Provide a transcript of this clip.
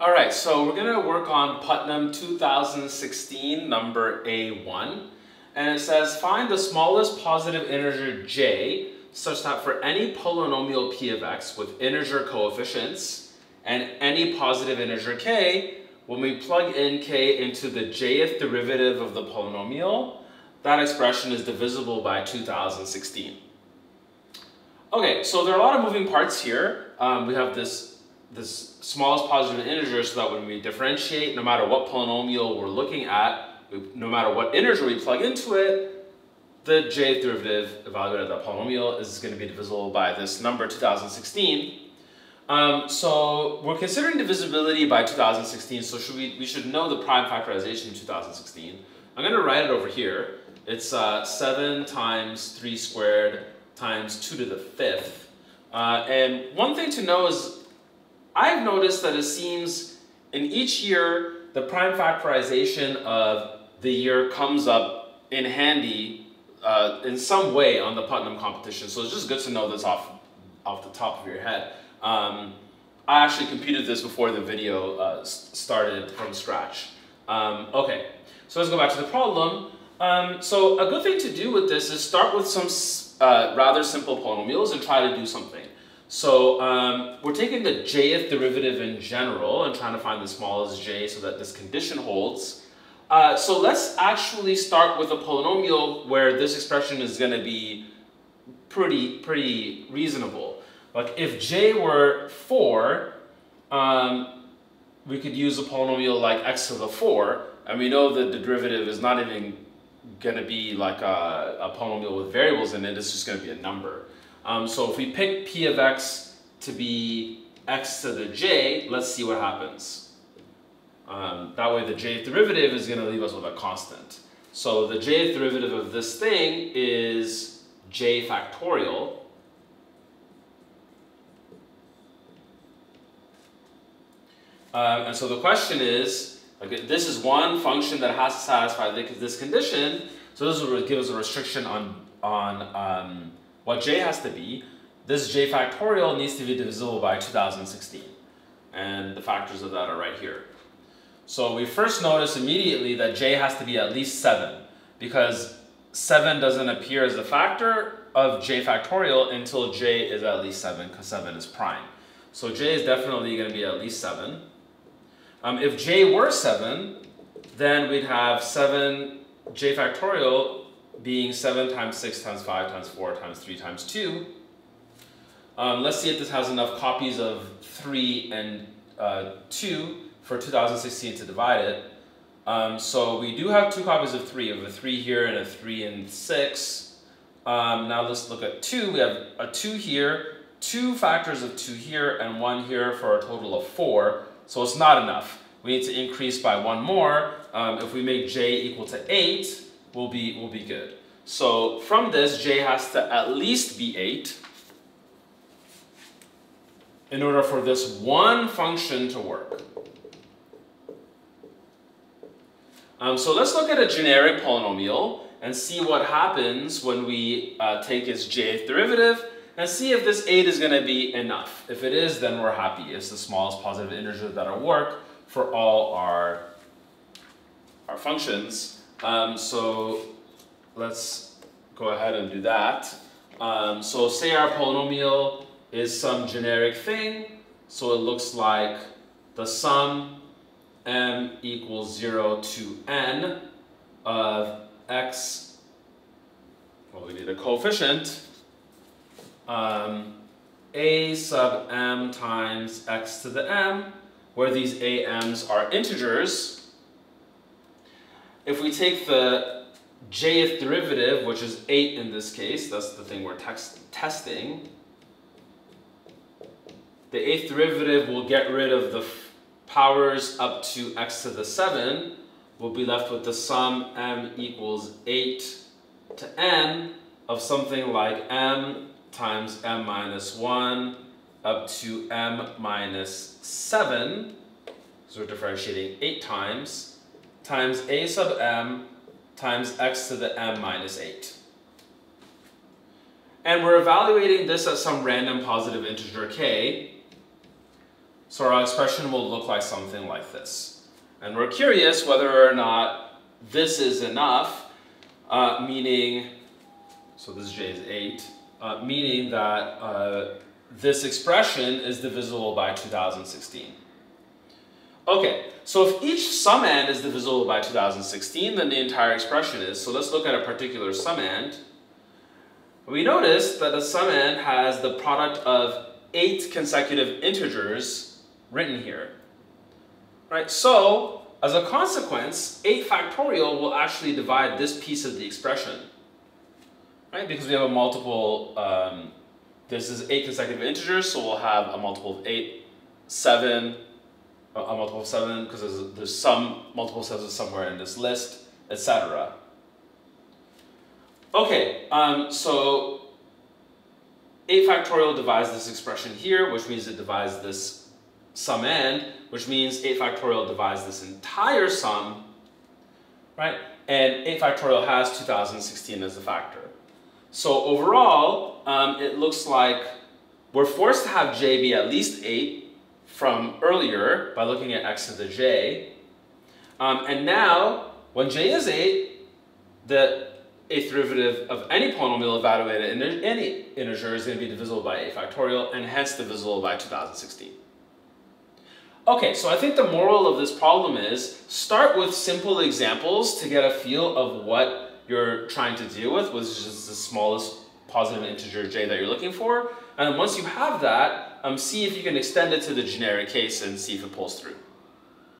All right, so we're gonna work on Putnam 2016 number A1. And it says, find the smallest positive integer j such that for any polynomial p of x with integer coefficients and any positive integer k, when we plug in k into the jth derivative of the polynomial, that expression is divisible by 2016. Okay, so there are a lot of moving parts here. Um, we have this, this smallest positive integer so that when we differentiate, no matter what polynomial we're looking at, no matter what integer we plug into it, the jth derivative evaluated at that polynomial is going to be divisible by this number 2016. Um, so we're considering divisibility by 2016, so should we, we should know the prime factorization in 2016. I'm going to write it over here. It's uh, 7 times 3 squared times 2 to the 5th. Uh, and one thing to know is I've noticed that it seems in each year the prime factorization of the year comes up in handy uh, in some way on the Putnam competition. So it's just good to know this off, off the top of your head. Um, I actually computed this before the video uh, started from scratch. Um, okay, so let's go back to the problem. Um, so a good thing to do with this is start with some uh, rather simple polynomials and try to do something. So um, we're taking the jth derivative in general and trying to find the smallest j so that this condition holds. Uh, so let's actually start with a polynomial where this expression is going to be pretty, pretty reasonable. Like if j were 4, um, we could use a polynomial like x to the 4, and we know that the derivative is not even going to be like a, a, polynomial with variables in it, it's just going to be a number. Um, so if we pick p of x to be x to the j, let's see what happens. Um, that way the jth derivative is going to leave us with a constant. So the jth derivative of this thing is j factorial. Um, and so the question is, this is one function that has to satisfy this condition. So this will give us a restriction on, on um, what j has to be. This j factorial needs to be divisible by 2016. And the factors of that are right here. So we first notice immediately that j has to be at least 7 because 7 doesn't appear as a factor of j factorial until j is at least 7 because 7 is prime. So j is definitely going to be at least 7. Um, if j were 7, then we'd have 7 j factorial being 7 times 6 times 5 times 4 times 3 times 2. Um, let's see if this has enough copies of 3 and uh, 2 for 2016 to divide it. Um, so we do have two copies of 3, of a 3 here and a 3 and 6. Um, now let's look at 2. We have a 2 here, two factors of 2 here, and 1 here for a total of 4. So it's not enough. We need to increase by one more. Um, if we make j equal to 8, we'll be, we'll be good. So from this, j has to at least be 8 in order for this one function to work. Um, so let's look at a generic polynomial and see what happens when we uh, take its jth derivative and see if this 8 is going to be enough. If it is, then we're happy. It's the smallest positive integer that'll work for all our, our functions. Um, so let's go ahead and do that. Um, so say our polynomial is some generic thing. So it looks like the sum m equals 0 to n of x, well we need a coefficient, um, a sub m times x to the m, where these a m's are integers. If we take the jth derivative, which is 8 in this case, that's the thing we're testing, the eighth derivative will get rid of the powers up to x to the 7, we'll be left with the sum m equals 8 to n of something like m times m minus 1 up to m minus 7, so we're differentiating 8 times, times a sub m times x to the m minus 8. And we're evaluating this as some random positive integer k, So our expression will look like something like this. And we're curious whether or not this is enough, uh, meaning, so this j is 8, uh, meaning that uh, this expression is divisible by 2016. Okay, so if each summand is divisible by 2016, then the entire expression is. So let's look at a particular summand. We notice that the summand has the product of eight consecutive integers written here. Right, so as a consequence, 8 factorial will actually divide this piece of the expression. Right, because we have a multiple, um, this is 8 consecutive integers, so we'll have a multiple of 8, 7, a multiple of 7 because there's, there's some multiple sevens somewhere in this list, etc. Okay, um, so 8 factorial divides this expression here, which means it divides this summand, which means 8 factorial divides this entire sum, right? And 8 factorial has 2016 as a factor. So overall, um, it looks like we're forced to have j be at least 8, from earlier by looking at x to the j. Um, and now, when j is 8, the eighth derivative of any polynomial evaluated in any integer is going to be divisible by a factorial and hence divisible by 2016. Okay, so I think the moral of this problem is start with simple examples to get a feel of what you're trying to deal with, which is the smallest positive integer j that you're looking for. And once you have that, um, see if you can extend it to the generic case and see if it pulls through.